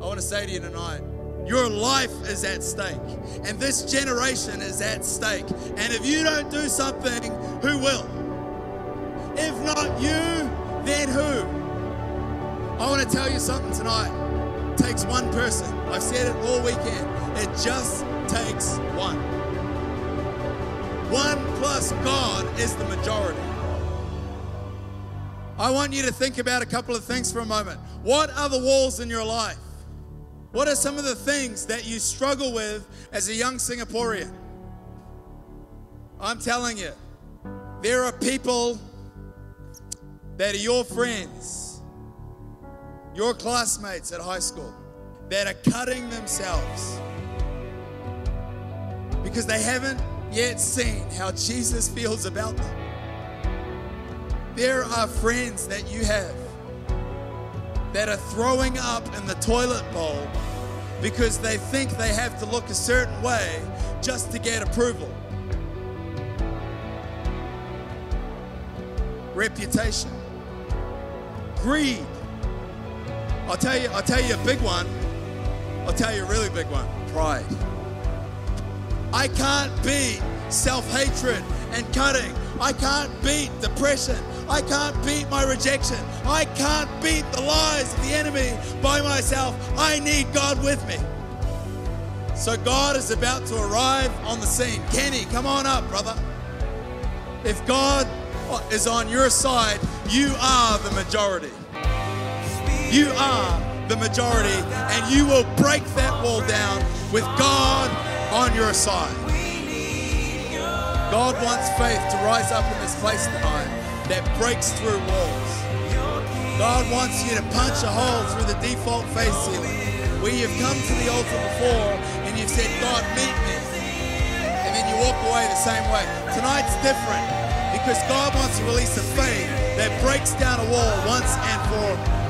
I want to say to you tonight, your life is at stake, and this generation is at stake. And if you don't do something, who will? If not you, then who? I want to tell you something tonight. Takes one person. I've said it all weekend. It just takes one. One plus God is the majority. I want you to think about a couple of things for a moment. What are the walls in your life? What are some of the things that you struggle with as a young Singaporean? I'm telling you, there are people that are your friends, your classmates at high school, that are cutting themselves because they haven't yet seen how Jesus feels about them. There are friends that you have that are throwing up in the toilet bowl because they think they have to look a certain way just to get approval. Reputation, greed. I'll tell you, I'll tell you a big one. I'll tell you a really big one. Pride. I can't beat self-hatred and cutting. I can't beat depression. I can't beat my rejection. I can't beat the lies of the enemy by myself. I need God with me. So God is about to arrive on the scene. Kenny, come on up, brother. If God is on your side, you are the majority. You are the majority, and you will break that wall down with God on your side. God wants faith to rise up in this place tonight that breaks through walls. God wants you to punch a hole through the default faith ceiling where you've come to the altar before and you've said, God, meet me. And then you walk away the same way. Tonight's different because God wants to release a faith that breaks down a wall once and for all.